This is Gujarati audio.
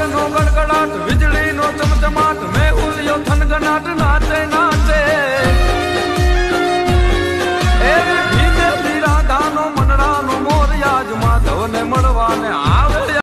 વાદળ નો ગડગડાટ વીજળી નો ચમચમાટ મેં ઉલ્યો થનગનાટ નાચે ના